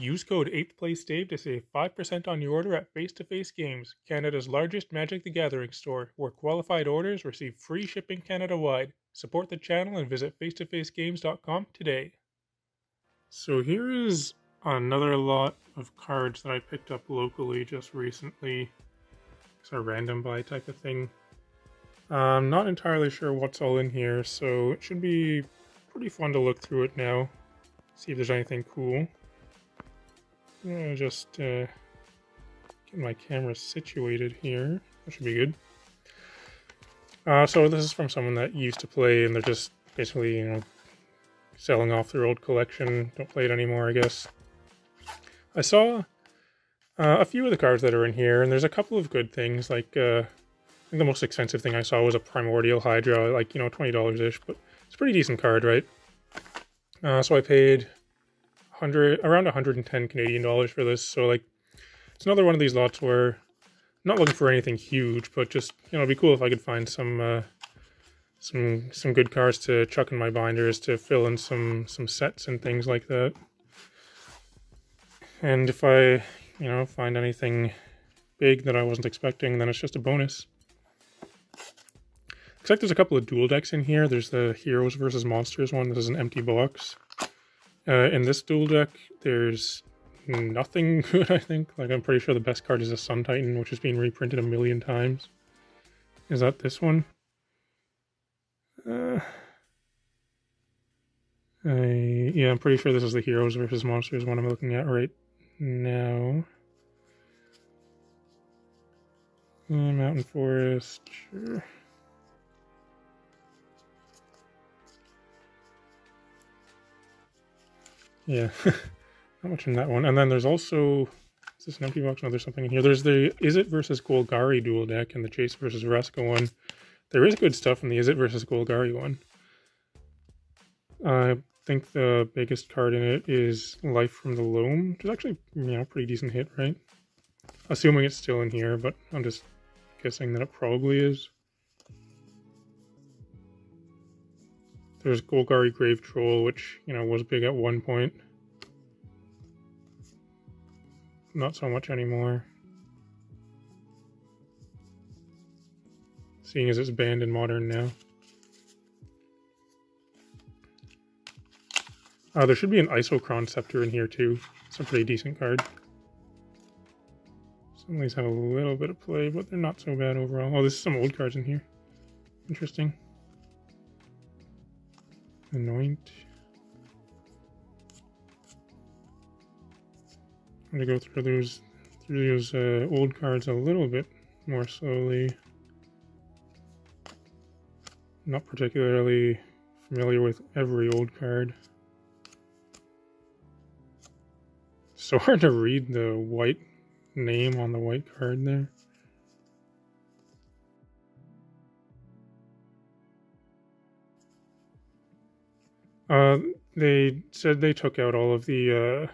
Use code 8th Place Dave to save 5% on your order at Face to Face Games, Canada's largest Magic the Gathering store, where qualified orders receive free shipping Canada wide. Support the channel and visit facetofacegames.com today. So here is another lot of cards that I picked up locally just recently. It's a random buy type of thing. I'm not entirely sure what's all in here, so it should be pretty fun to look through it now. See if there's anything cool. Uh, just uh, get my camera situated here. That should be good. Uh, so this is from someone that used to play, and they're just basically, you know, selling off their old collection. Don't play it anymore, I guess. I saw uh, a few of the cards that are in here, and there's a couple of good things. Like, uh, I think the most expensive thing I saw was a Primordial Hydra, like, you know, $20-ish, but it's a pretty decent card, right? Uh, so I paid 100 around 110 Canadian dollars for this. So like it's another one of these lots where I'm not looking for anything huge, but just you know, it'd be cool if I could find some uh, some some good cars to chuck in my binders to fill in some some sets and things like that. And if I, you know, find anything big that I wasn't expecting, then it's just a bonus. Looks like there's a couple of dual decks in here. There's the Heroes versus Monsters one. This is an empty box. Uh, in this dual deck, there's nothing good, I think. Like, I'm pretty sure the best card is a Sun Titan, which has been reprinted a million times. Is that this one? Uh, I, yeah, I'm pretty sure this is the Heroes versus Monsters one I'm looking at right now. Uh, Mountain Forest, sure. Yeah, not much in that one. And then there's also is this an empty box? No, there's something in here. There's the Izzet versus Golgari dual deck and the Jace versus Vraska one. There is good stuff in the Izzet versus Golgari one. I think the biggest card in it is Life from the Loam, which is actually, you know, pretty decent hit, right? Assuming it's still in here, but I'm just guessing that it probably is. There's Golgari Grave Troll, which, you know, was big at one point. Not so much anymore. Seeing as it's banned in Modern now. Uh, there should be an Isochron Scepter in here too. It's a pretty decent card. Some of these have a little bit of play, but they're not so bad overall. Oh, there's some old cards in here. Interesting. Anoint. I'm gonna go through those through those uh, old cards a little bit more slowly. Not particularly familiar with every old card. So hard to read the white name on the white card there. Uh, they said they took out all of the uh,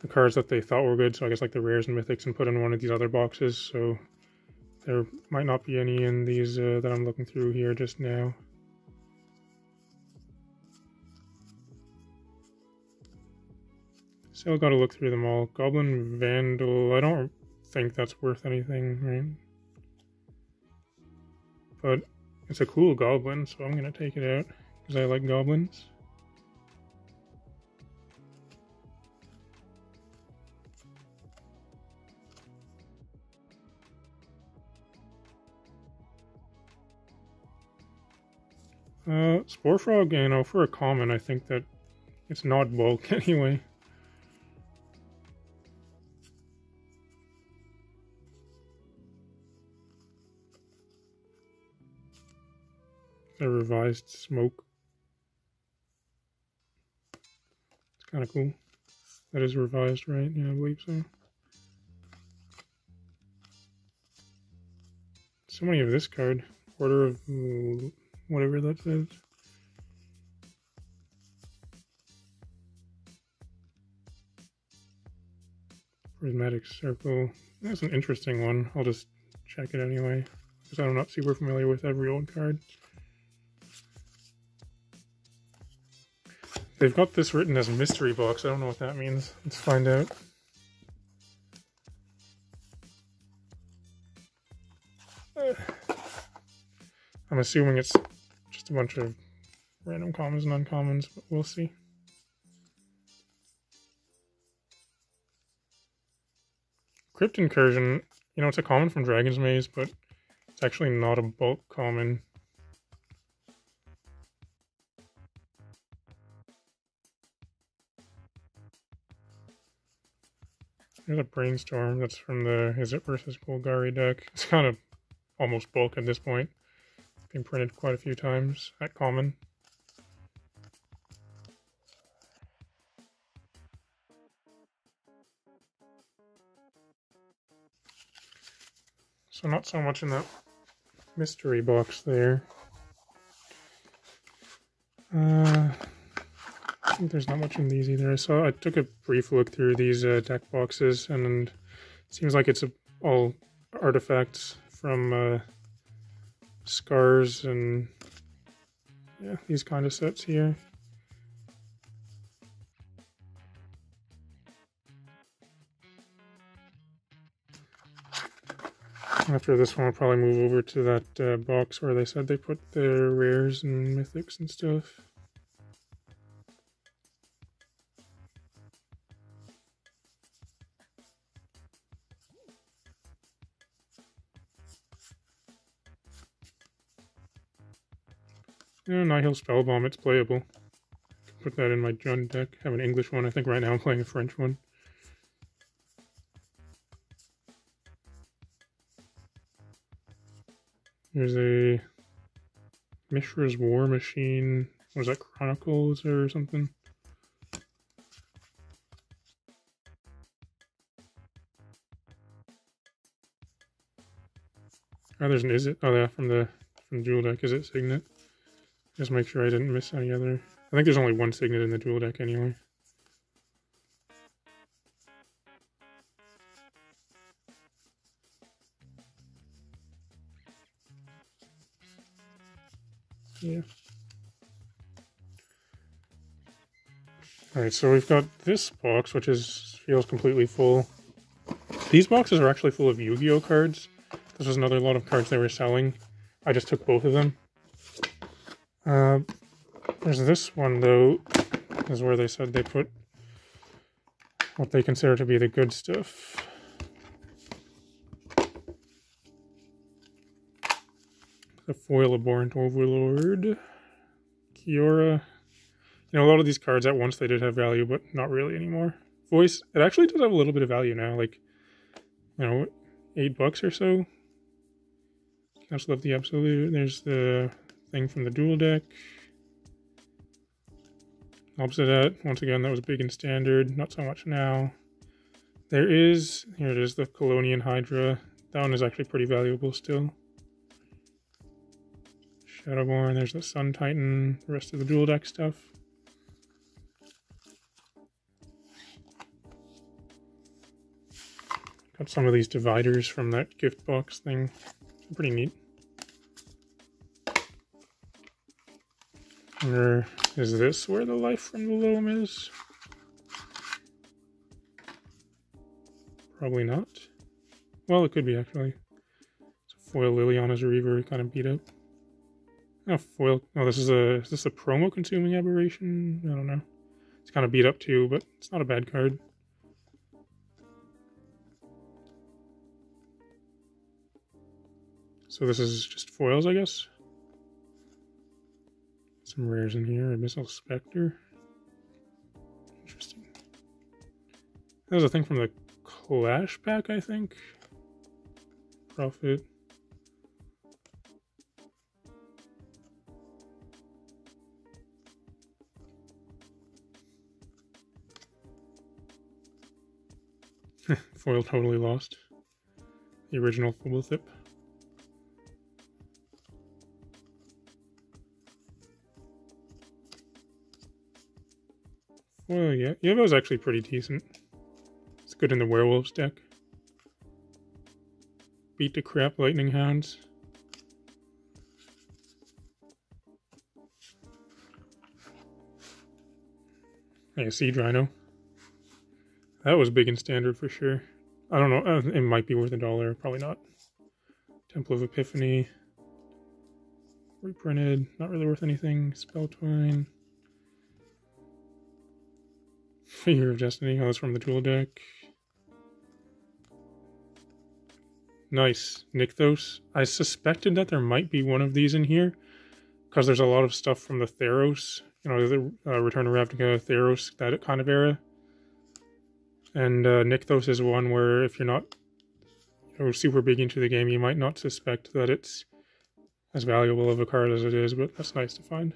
the cards that they thought were good, so I guess like the rares and mythics, and put in one of these other boxes. So there might not be any in these uh, that I'm looking through here just now. Still got to look through them all. Goblin Vandal. I don't think that's worth anything, right? But it's a cool goblin, so I'm gonna take it out because I like goblins. Uh, Spore Frog, you know, for a common, I think that it's not bulk anyway. A revised smoke. It's kind of cool. That is revised, right? Yeah, I believe so. So many of this card. Order of whatever that says. Prismatic Circle. That's an interesting one. I'll just check it anyway, because I'm not super familiar with every old card. They've got this written as mystery box. I don't know what that means. Let's find out. I'm assuming it's just a bunch of random commons and uncommons, but we'll see. Crypt Incursion, you know, it's a common from Dragon's Maze, but it's actually not a bulk common. There's a brainstorm that's from the Izzet versus Golgari deck. It's kind of almost bulk at this point. It's Been printed quite a few times at common. So not so much in that mystery box there. Uh, there's not much in these either. I saw I took a brief look through these uh, deck boxes, and seems like it's a, all artifacts from uh, scars and yeah, these kind of sets here. After this one, I'll probably move over to that uh, box where they said they put their rares and mythics and stuff. Yeah, Nihil Spellbomb, it's playable. Put that in my Jund deck. Have an English one. I think right now I'm playing a French one. There's a Mishra's War Machine. Was that Chronicles or something? Oh, there's an Izzet? Oh, yeah, from the from dual deck. Izzet Signet? Just make sure I didn't miss any other. I think there's only one signet in the dual deck anyway. Yeah. Alright, so we've got this box, which is feels completely full. These boxes are actually full of Yu-Gi-Oh cards. This was another lot of cards they were selling. I just took both of them. Uh, there's this one, though, is where they said they put what they consider to be the good stuff. The foil abhorrent overlord. Kiora. You know, a lot of these cards at once they did have value, but not really anymore. Voice, it actually does have a little bit of value now, like, you know, eight bucks or so. Council of the Absolute. There's the thing from the dual deck. Obsidian, once again, that was big in standard, not so much now. There is, here it is, the Kalonian Hydra. That one is actually pretty valuable still. Shadowborn, there's the Sun Titan, the rest of the dual deck stuff. Got some of these dividers from that gift box thing. Pretty neat. Or is this where the life from the loam is? Probably not. Well, it could be actually. It's a foil Liliana's Reaver kind of beat up. Oh, foil. Oh, this is a is this a promo consuming aberration? I don't know. It's kind of beat up too, but it's not a bad card. So this is just foils, I guess. Some rares in here. A Missile Spectre. Interesting. That was a thing from the Clash pack, I think. Profit. Foil totally lost. The original Fblthp. Well, yeah. was actually pretty decent. It's good in the werewolves deck. Beat the crap lightning hounds. Yeah, Siege Rhino. That was big and standard for sure. I don't know. Uh, it might be worth a dollar. Probably not. Temple of Epiphany. Reprinted. Not really worth anything. Spell Twine. Figure of Destiny. Oh, that's from the dual deck. Nice. Nykthos. I suspected that there might be one of these in here because there's a lot of stuff from the Theros, you know, the uh, Return of Ravnica, Theros, that kind of era. And uh, Nykthos is one where if you're not you know, super big into the game, you might not suspect that it's as valuable of a card as it is, but that's nice to find.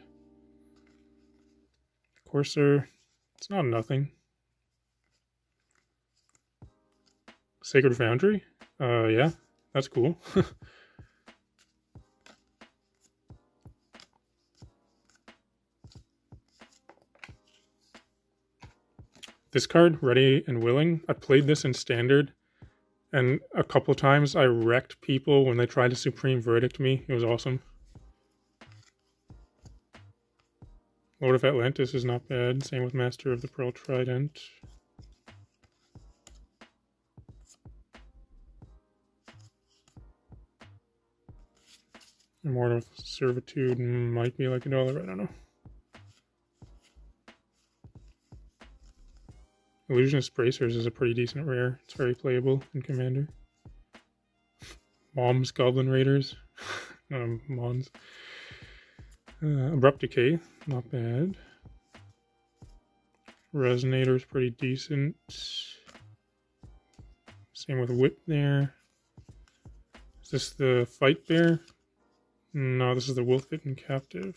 Courser, it's not nothing. Sacred Foundry? Uh, yeah, that's cool. this card, Ready and Willing, I played this in Standard, and a couple times I wrecked people when they tried to Supreme Verdict me. It was awesome. Lord of Atlantis is not bad. Same with Master of the Pearl Trident. Immortal Servitude might be like a dollar, I don't know. Illusionist Bracers is a pretty decent rare. It's very playable in Commander. Mom's Goblin Raiders. um, Mons. Uh, Abrupt Decay, not bad. Resonator's pretty decent. Same with Whip there. Is this the Fight Bear? No, this is the Wolf-Bitten Captive.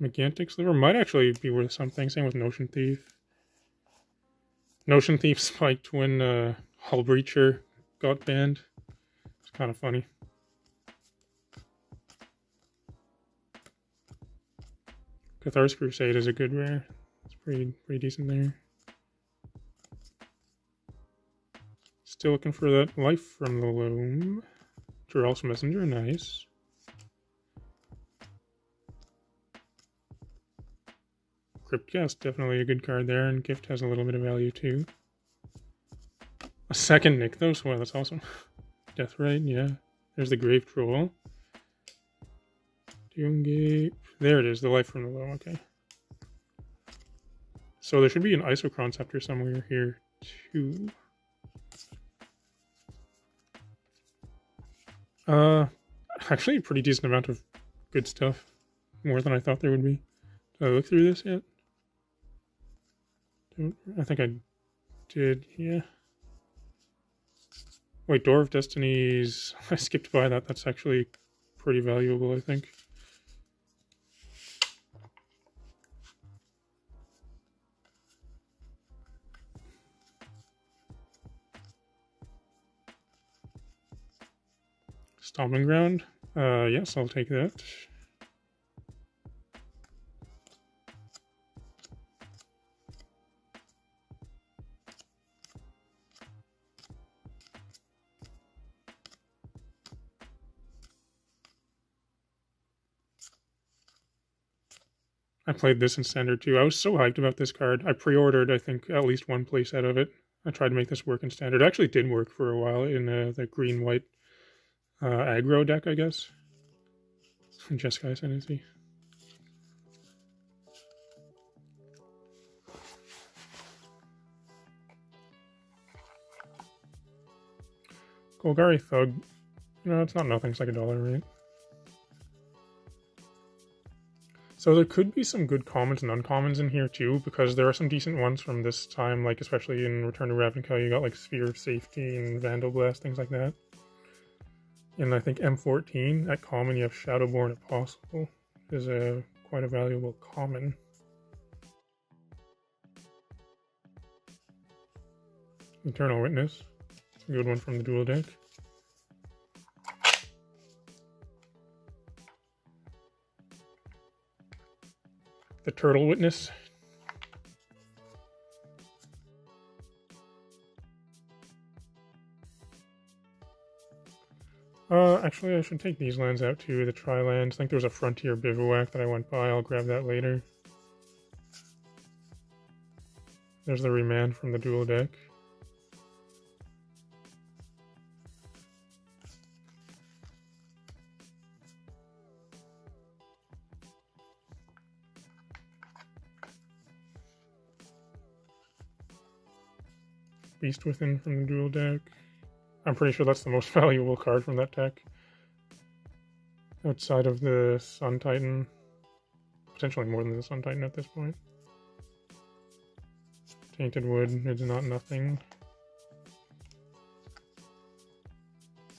Megantic Sliver might actually be worth something. Same with Notion Thief. Notion Thief spiked when uh, Hull Breacher got banned. It's kind of funny. Cathar's Crusade is a good rare. It's pretty pretty decent there. Still looking for that life from the loam. Geralf's Messenger, nice. Crypt Ghast, definitely a good card there, and Gift has a little bit of value too. A second Nykthos, well, that's awesome. Death Deathrite, yeah. There's the Grave Troll. Doomgate. There it is, the Life from the Loam, okay. So there should be an Isochron Scepter somewhere here too. Uh, actually a pretty decent amount of good stuff. More than I thought there would be. Did I look through this yet? I think I did, yeah. Wait, Door of Destinies. I skipped by that. That's actually pretty valuable, I think. Stomping Ground. Uh, yes, I'll take that. I played this in standard too. I was so hyped about this card. I pre-ordered, I think, at least one playset of it. I tried to make this work in standard. It actually did work for a while in uh, the green-white uh, aggro deck, I guess. Jeskai Ascendancy. Golgari Thug. You know, it's not nothing. It's like a dollar, right? So there could be some good commons and uncommons in here too, because there are some decent ones from this time, like especially in Return to Ravnica, you got like Sphere of Safety and Vandal Blast, things like that. And I think M14 at common you have Shadowborn Apostle is a quite a valuable common. Eternal Witness, a good one from the dual deck. the turtle witness. Uh, actually, I should take these lands out too, the tri-lands. I think there was a Frontier Bivouac that I went by. I'll grab that later. There's the remand from the dual deck. Beast Within from the dual deck. I'm pretty sure that's the most valuable card from that deck. Outside of the Sun Titan. Potentially more than the Sun Titan at this point. Tainted Wood is not nothing.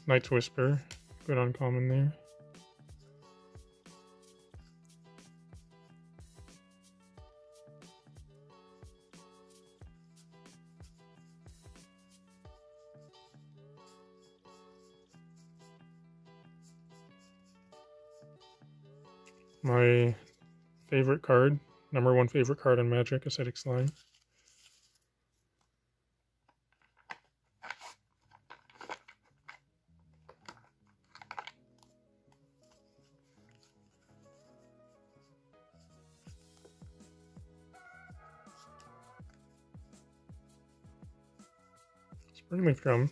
Night's Whisper, good uncommon there. Favorite card, number one favorite card in Magic, Acidic Slime. Springleaf Drum.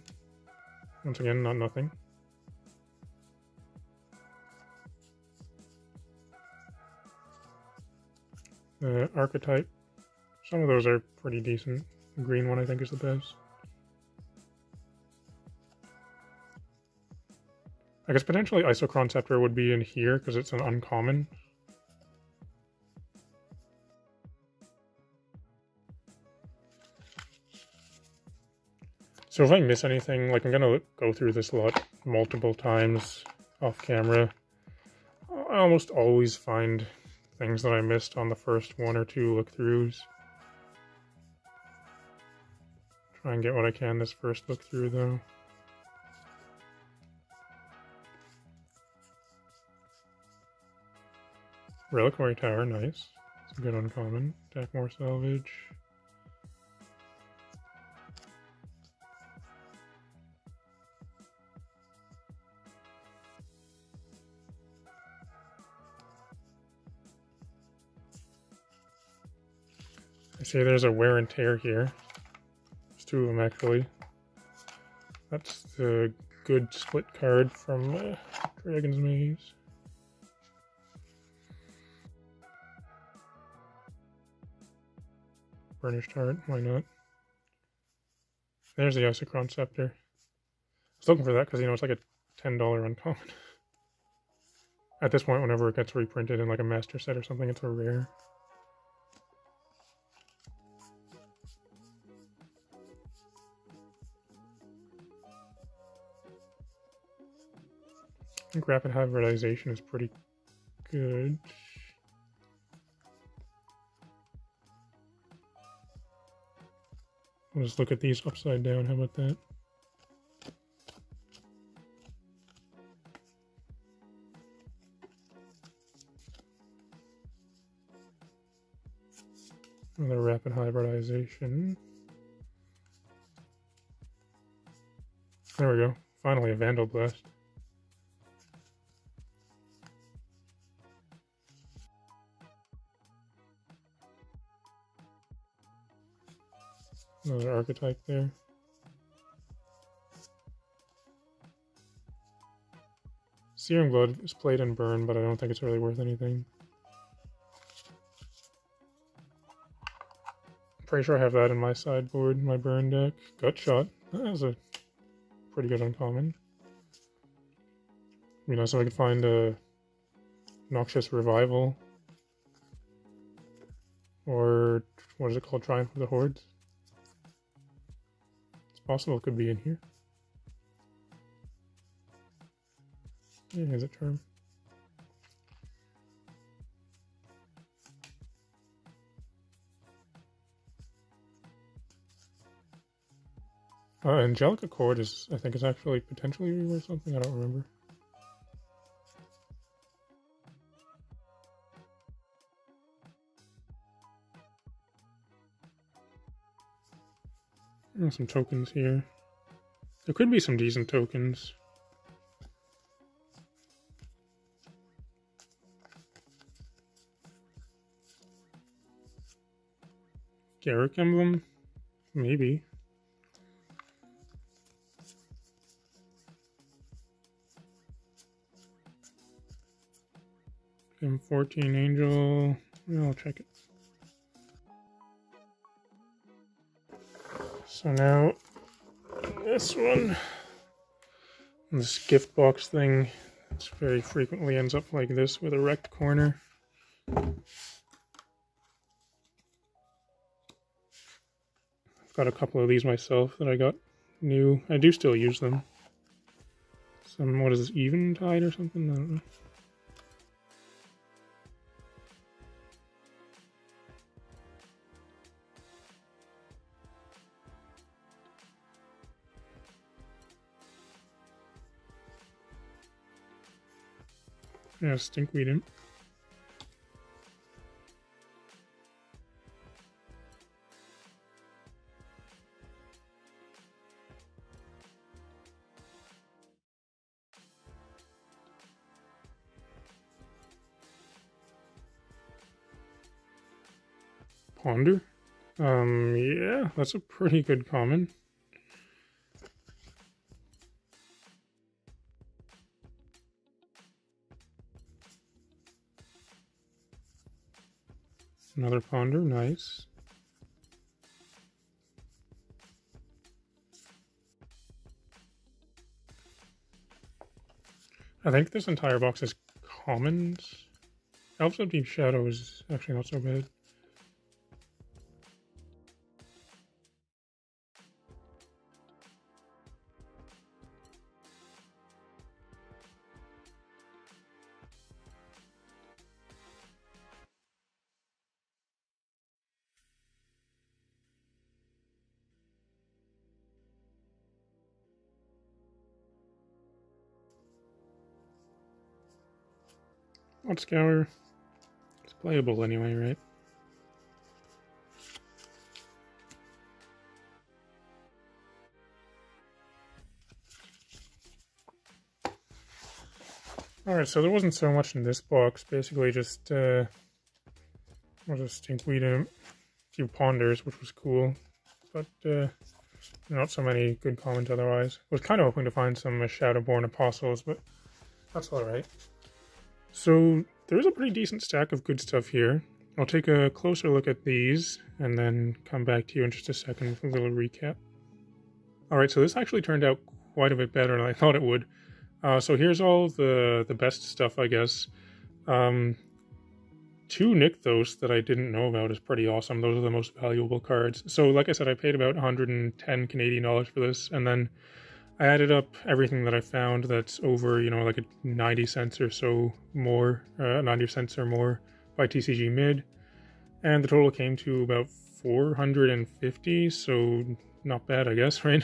Once again, not nothing. Uh, archetype. Some of those are pretty decent. The green one I think is the best. I guess potentially Isochron Scepter would be in here because it's an uncommon. So if I miss anything, like I'm gonna go through this lot multiple times off camera. I almost always find things that I missed on the first one or two look-throughs. Try and get what I can this first look-through though. Reliquary Tower, nice. It's a good uncommon. Attack more salvage. See there's a wear and tear here. There's two of them actually. That's the good split card from uh, Dragon's Maze. Burnished Heart, why not? There's the Isochron Scepter. I was looking for that because, you know, it's like a $10 uncommon. At this point, whenever it gets reprinted in like a master set or something, it's a rare. Think rapid hybridization is pretty good. I'll just look at these upside down. How about that? Another rapid hybridization. There we go. Finally, a Vandal Blast. Another archetype there. Searing Blood is played and burned, but I don't think it's really worth anything. Pretty sure I have that in my sideboard, my burn deck. Gut Shot. That is a pretty good uncommon. You know, so I could find a Noxious Revival. Or what is it called? Triumph of the Hordes possible it could be in here. Yeah, here's a term. Uh, Angelic Chord is, I think, is actually potentially worth something. I don't remember. Some tokens here. There could be some decent tokens. Garruk emblem? Maybe. M14 Angel. I'll check it. So now this one, this gift box thing, it's very frequently ends up like this with a wrecked corner. I've got a couple of these myself that I got new. I do still use them. Some, what is this, Eventide or something? I don't know. Yeah, stinkweed imp. Ponder? Um, yeah, that's a pretty good common. Another ponder, nice. I think this entire box is commons. Elves of Deep Shadow is actually not so bad. Not scour. It's playable anyway, right? Alright, so there wasn't so much in this box. Basically just, uh, was a stinkweed and a few ponders, which was cool. But, uh, not so many good comments otherwise. Was kind of hoping to find some uh, Shadowborn Apostles, but that's alright. So there's a pretty decent stack of good stuff here. I'll take a closer look at these and then come back to you in just a second with a little recap. Alright, so this actually turned out quite a bit better than I thought it would. Uh, so here's all the, the best stuff, I guess. Um, two Nykthos that I didn't know about is pretty awesome. Those are the most valuable cards. So like I said, I paid about 110 Canadian dollars for this, and then I added up everything that I found that's over, you know, like a 90 cents or so more, uh, 90 cents or more by TCG Mid, and the total came to about 450, so not bad, I guess, right?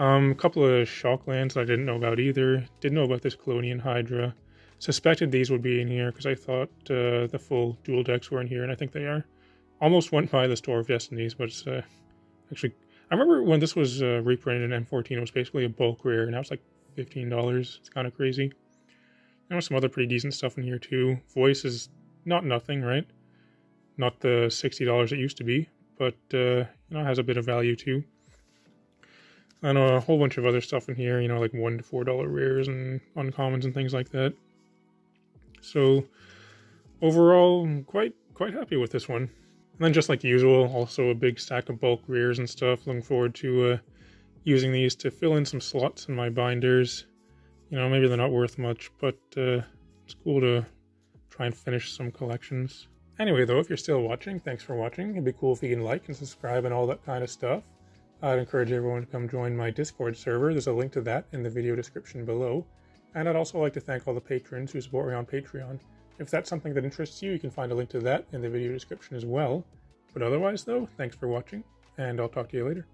Um, a couple of shock lands I didn't know about either. Didn't know about this Kalonian Hydra. Suspected these would be in here because I thought uh, the full dual decks were in here, and I think they are. Almost went by the Door of Destinies, but it's uh, actually I remember when this was uh, reprinted in M14, it was basically a bulk rare, and now was like $15. It's kind of crazy. There some other pretty decent stuff in here too. Voice is not nothing, right? Not the $60 it used to be, but uh, you know, has a bit of value too. And a whole bunch of other stuff in here, you know, like one to four dollar rares and uncommons and things like that. So overall, quite quite happy with this one. And then just like usual, also a big stack of bulk rears and stuff. Looking forward to uh, using these to fill in some slots in my binders. You know, maybe they're not worth much, but uh, it's cool to try and finish some collections. Anyway, though, if you're still watching, thanks for watching. It'd be cool if you can like and subscribe and all that kind of stuff. I'd encourage everyone to come join my Discord server. There's a link to that in the video description below. And I'd also like to thank all the patrons who support me on Patreon. If that's something that interests you, you can find a link to that in the video description as well. But otherwise, though, thanks for watching, and I'll talk to you later.